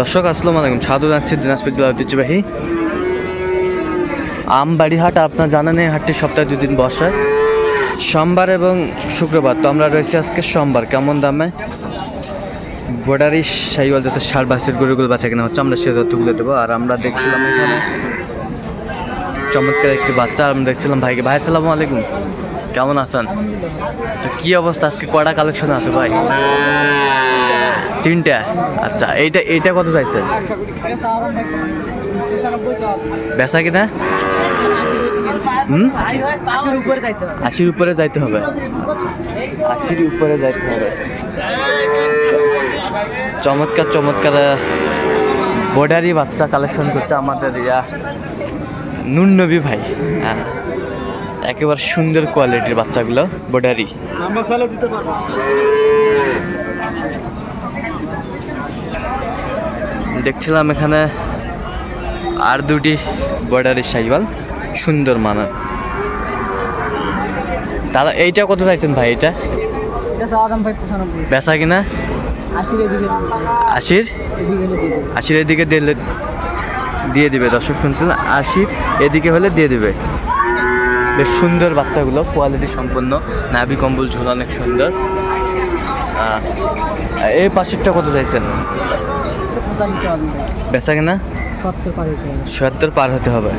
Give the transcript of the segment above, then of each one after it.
দর্শক, আসসালামু আলাইকুম। সাধু যাচ্ছি দিনাজপুর জেলা ঐতিহ্যবাহী আমবাড়ি হাট আপনার জানেন এই হাটটি সপ্তাহে দুদিন বসে, সোমবার এবং শুক্রবার। তো আমরা রয়েছি আজকে সোমবার, কেমন দামে? বর্ডারি সাইওয়াল যাতে ষাট বাসের গরুগুলো বাচ্চা কেনা হচ্ছে, আমরা সে তথ্যগুলো দেবো। আর আমরা দেখছিলাম এখানে চমৎকার একটি বাচ্চা আমরা দেখছিলাম ভাইকে। ভাই, আসসালামু আলাইকুম। কেমন আছেন? তো কী অবস্থা? আজকে কয়টা কালেকশন আছে ভাই? তিনটা? আচ্ছা এইটা এইটা কত চাইছেন বেচা কিনা? হুম? আশির উপরে যাইতে হবে। আশির উপরে যাইতে হবে। চমৎকার চমৎকার বর্ডারি বাচ্চা কালেকশন করছে আমাদের ইয়া নুন নবী ভাই। হ্যাঁ একেবারে সুন্দর কোয়ালিটির বাচ্চাগুলো, বর্ডারি। দেখছিলাম এখানে আর দুটি বর্ডারি সাইবাল সুন্দর মানের। দাদা এইটা কত চাইছেন ভাই এটা? বেচা কিনা? আশির আশির? এদিকে দিলে দিয়ে দিবে দর্শক শুনছিলেন আশির এদিকে হলে দিয়ে দিবে। বেশ সুন্দর বাচ্চাগুলো কোয়ালিটি সম্পন্ন। নাভি কম্বল ঝোল অনেক সুন্দর। এই পাশেরটা কত চাইছেন? বেচা কিনা? সত্তর পার হতে হবে।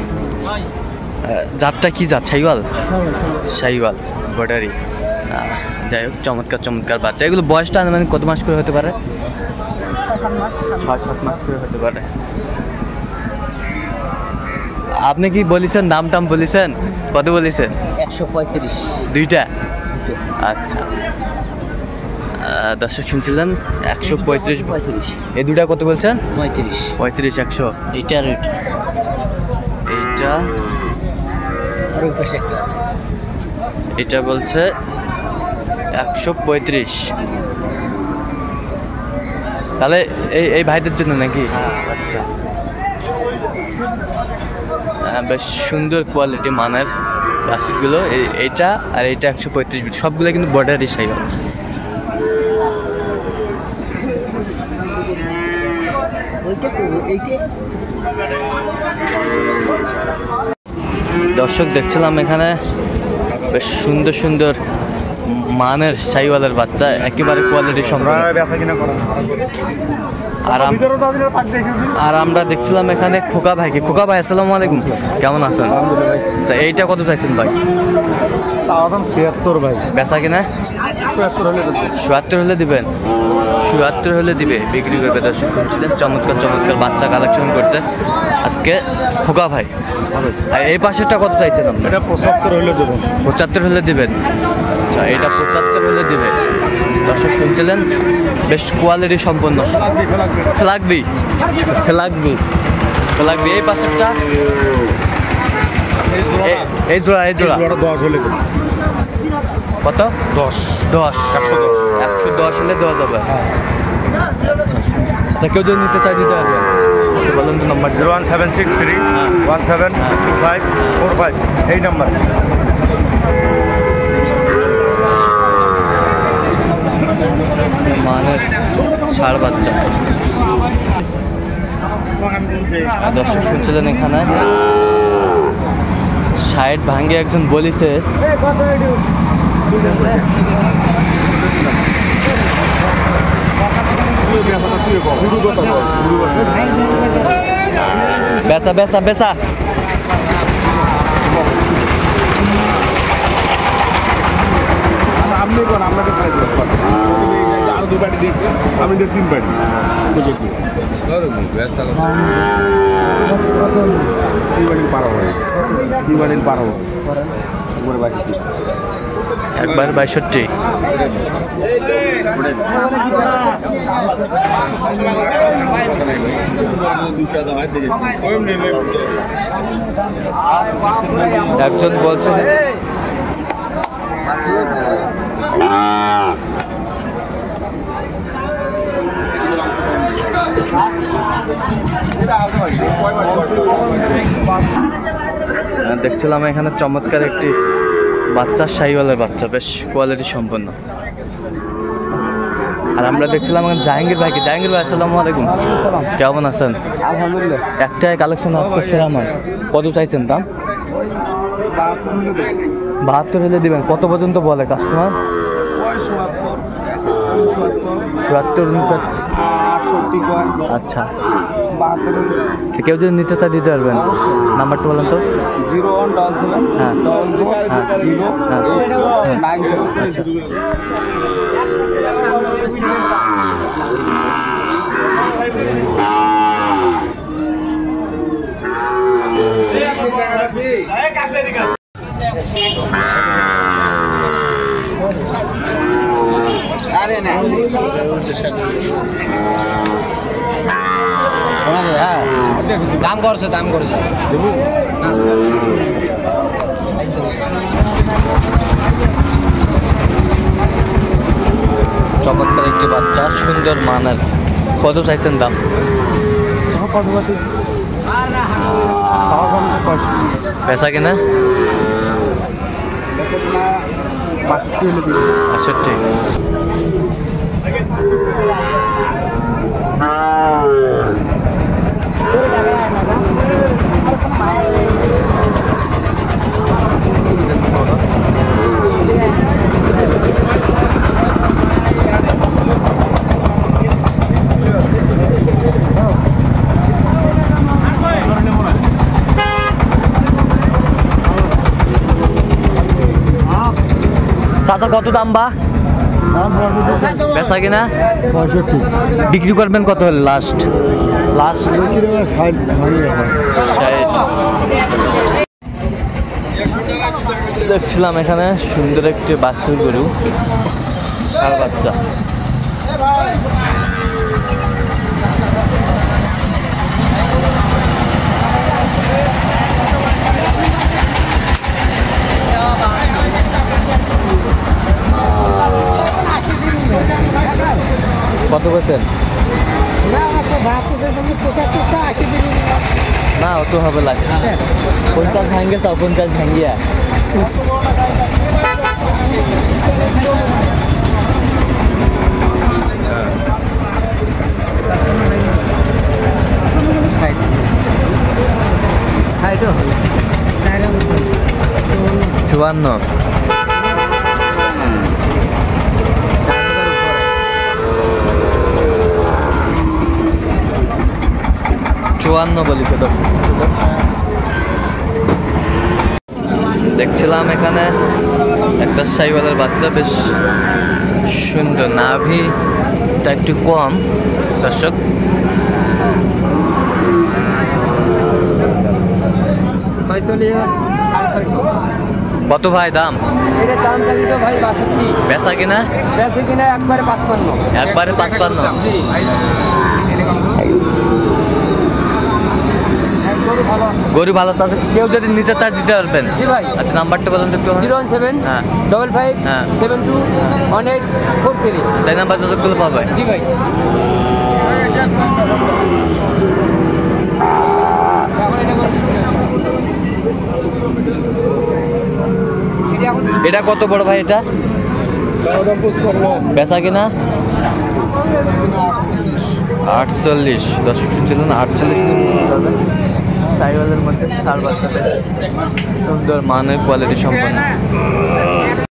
জাতটা কি জাত? সাইওয়াল সাইওয়াল বর্ডারি। যাই হোক চমৎকার চমৎকার বাচ্চা। এগুলো বয়সটা মানে কত মাস করে হতে পারে? ছয় সাত মাস করে হতে পারে। আপনি কি বলেছেন? দাম টাম বলেছেন? কত বলেছেন? একশো পঁয়ত্রিশ। দুইটা? আচ্ছা। দর্শক শুনছিলেন? একশো পঁয়ত্রিশ পঁয়ত্রিশ। এই দুটা কত বলছেন? পঁয়ত্রিশ। পঁয়ত্রিশ একশো। এইটার ওইটা। এইটা? আর ওই পাশে একটা আছে। এটা বলছে একশো পঁয়ত্রিশ। তাহলে এই এই ভাইদের জন্য নাকি? হ্যাঁ। আচ্ছা। বেশ সুন্দর কোয়ালিটি মানের বাসিটগুলো এইটা আর এইটা একশো পঁয়ত্রিশ। সবগুলো কিন্তু বর্ডারি সাইবার। দর্শক দেখছিলাম এখানে বেশ সুন্দর সুন্দর মানের সাইওয়ালের বাচ্চা একেবারে কোয়ালিটি সম্পন্ন। আর আর আমরা দেখছিলাম এখানে খোকা ভাইকে। খোকা ভাই আসসালামু আলাইকুম। কেমন আছেন? আচ্ছা এইটা কত চাইছেন ভাই? ছিয়াত্তর ভাই। বেচা কিনা? চুয়াত্তর হলে দিবেন। চুয়াত্তর হলে দিবে। বিক্রি করবে দর্শক শুনছিলেন চমৎকার চমৎকার বাচ্চা কালেকশন করছে। আজকে খোকা ভাই। আর এই পাশেরটা কত চাইছেন আপনি? এটা পঁচাত্তর হলে দেবেন পঁচাত্তর হলে দিবেন। আচ্ছা এটা পঁচাত্তর হলে দেবে। দর্শক শুনছিলেন? বেশ কোয়ালিটি সম্পন্ন। ফ্লাগবি ফ্লাগবি ফ্লাগবি এই পাশেরটা? এই জোড়া এই জোড়া। দশ হলে কত? দশ। দশ। একশো দশ। একশো দশ হলে দেওয়া যাবে। আচ্ছা কেউ যদি নিতে চাই দিতে আচ্ছা, বলুন তো number zero one seven six three one seven two five four five এই নাম্বার। মানের ষাড় বাচ্চা। দর্শক শুনছিলেন এখানে। ষাট ভাঙ্গে একজন বলিছে। বেসা বেসা বেসা আপনি আরও দু বাড়ি দিয়েছে আমি দিয়ে তিন বাড়ি দুই বাড়ি পার হবে দুই বাড়ি পার হবে। উপরে বাড়ি একবার বাইষট্টি। একজন বলছেন দেখছিলাম এখানে চমৎকার একটি বাচ্চা সাইওয়ালের বাচ্চা বেশ কোয়ালিটি সম্পন্ন। আর আমরা দেখছিলাম এখন জাহাঙ্গীর ভাইকে জাহাঙ্গীর ভাই আসসালামু আলাইকুম। কেমন আছেন? আলহামদুলিল্লাহ। একটাই কালেকশন আজকে সেরা মাল। কত চাইছেন দাম? বাহাত্তর হলে দিবেন। কত পর্যন্ত বলে কাস্টমার চুয়াত্তর আটষট্টি কয়। আচ্ছা। বাহাত্তর। কেউ যদি নিতে চায় দিতে পারবেন নাম্বারটা বলেন তো। জিরো ওয়ান ডবল সেভেন হ্যাঁ। ডবল ফোর হ্যাঁ। জিরো হ্যাঁ। নাইন সেভেন আচ্ছা হ্যাঁ দাম করছে দাম করছে। চমৎকার একটি বাচ্চা সুন্দর মানের। কত চাইছেন দাম? পেশা কিনা? বাষট্টি হলে দিবে আটষট্টি চাচা কত দাম বা? বেচা কিনা? পঁয়ষট্টি। বিক্রি করবেন কত হলে লাস্ট লাস্ট দেখছিলাম এখানে সুন্দর একটি বাছুর গরু সার বাচ্চা। কত বলছেন? না অত হবে লাগে পঞ্চাশ ভাঙ্গে চাও পঞ্চাশ ভাঙ্গিয়া। চুয়ান্ন। চুয়ান্ন বলিছে দেখছিলাম এখানে একটা সাইওয়ালের বাচ্চা বেশ সুন্দর। নাভিটা একটু কম দর্শক। কত ভাই দাম? বেচা কিনা? বেশি কিনা একবারে পাঁচপান্ন। একবারে পাঁচপান্ন। গরু ভালো আছে। কেউ যদি নিচে তার দিতে পারবেন? জি ভাই। আচ্ছা নাম্বারটা বলেন একটু জিরো ওয়ান সেভেন হ্যাঁ। ডবল ফাইভ হ্যাঁ। Seven two one eight four three. চাই নাম্বার যতগুলো পাবে। জি ভাই। এটা কত বড় ভাই এটা? বেচা কিনা? আটচল্লিশ। দর্শক শুনছিলেন আটচল্লিশ। সাইওয়ালের মধ্যে সার বাচ্চাদের সুন্দর মানের কোয়ালিটি সম্পন্ন।